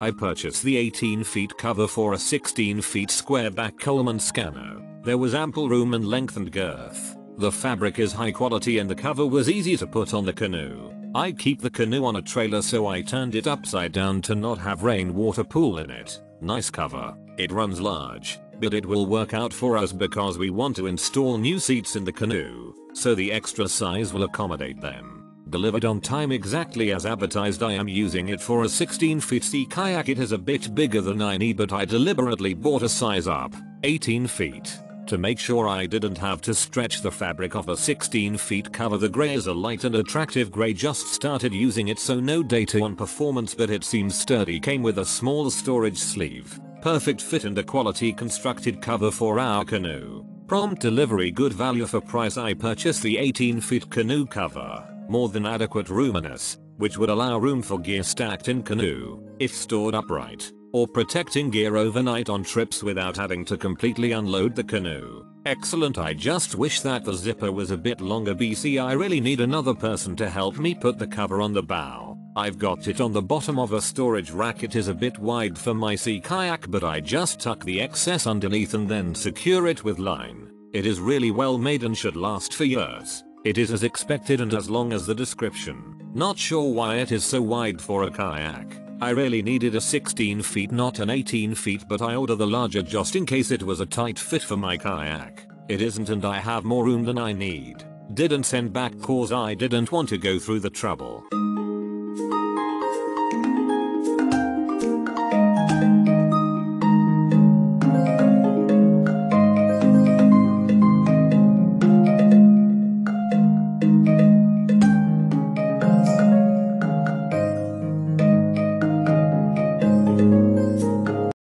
I purchased the 18 feet cover for a 16 feet square back Coleman Scanoe. There was ample room and length and girth. The fabric is high quality and the cover was easy to put on the canoe. I keep the canoe on a trailer so I turned it upside down to not have rainwater pool in it. Nice cover. It runs large, but it will work out for us because we want to install new seats in the canoe, so the extra size will accommodate them. Delivered on time exactly as advertised I am using it for a 16 feet sea kayak it is a bit bigger than I need but I deliberately bought a size up, 18 feet. To make sure I didn't have to stretch the fabric of a 16 feet cover the grey is a light and attractive grey just started using it so no data on performance but it seems sturdy came with a small storage sleeve. Perfect fit and a quality constructed cover for our canoe. Prompt delivery good value for price I purchased the 18 feet canoe cover. More than adequate roominess, which would allow room for gear stacked in canoe, if stored upright or protecting gear overnight on trips without having to completely unload the canoe. Excellent I just wish that the zipper was a bit longer BC I really need another person to help me put the cover on the bow. I've got it on the bottom of a storage rack it is a bit wide for my sea kayak but I just tuck the excess underneath and then secure it with line. It is really well made and should last for years. It is as expected and as long as the description. Not sure why it is so wide for a kayak. I really needed a 16 feet not an 18 feet but I ordered the larger just in case it was a tight fit for my kayak. It isn't and I have more room than I need. Didn't send back cause I didn't want to go through the trouble.